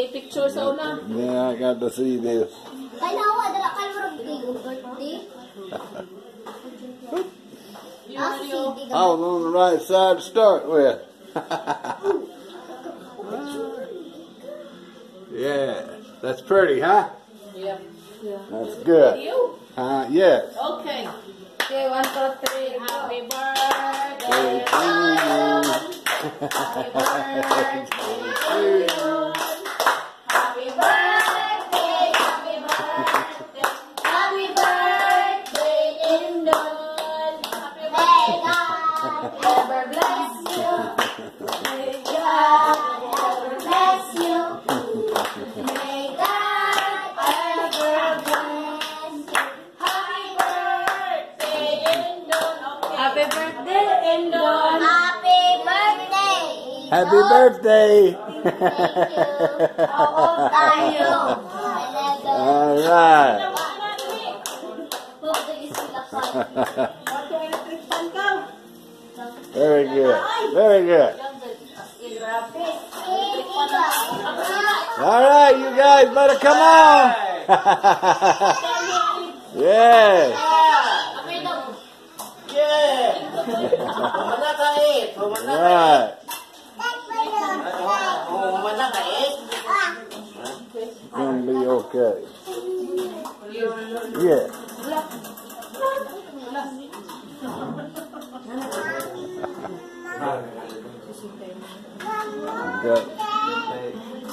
Sige, picture sa una. Yeah, I got to see this. Ay, nawa, dala ka marag birthday. Ah. I was on the right side to start with. yeah, that's pretty, huh? Yeah. That's good. You? Uh, yes. Okay. Okay, one, two, three. Happy birthday. Hey, to Happy birthday to you. Happy birthday, happy birthday, happy birthday, Indon. Happy birthday, ever bless you. May God ever bless you. May God ever bless you. Happy birthday, Indon. Happy birthday, Indon. Happy birthday! Happy birthday. How old are you? All right. Very good. Very good. All right, you guys better come on. yeah. Oh, Right. Gonna be okay. Yeah.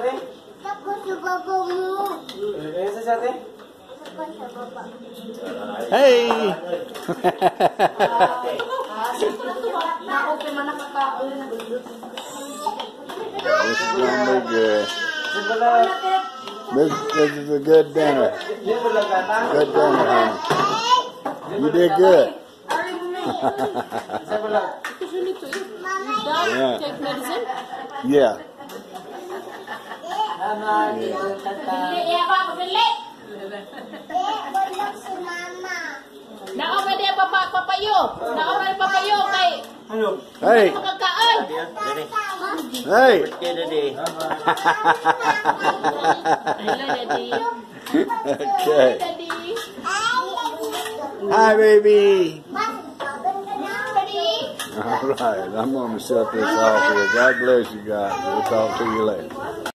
Insa, insa si ate? Tapos eh, yung eh, baba mo. Insa si ate? Tapos sa baba. Hey. Ako, kaya man nakakaon. this is gonna be good. This, this is a good dinner. Good dinner, honey. You did good. Sibala. Yeah. Take medicine? Yeah. Mama, tata. Dili, iya ba ako dili? Walang si mama. Nao papa papayo? Nao ba di papayo kay Ano? Hey. Hey. Kaya dadi. Hello, daddy. okay. Hi, baby. All right. I'm going to shut this off here. God bless you guys. We'll talk to you later.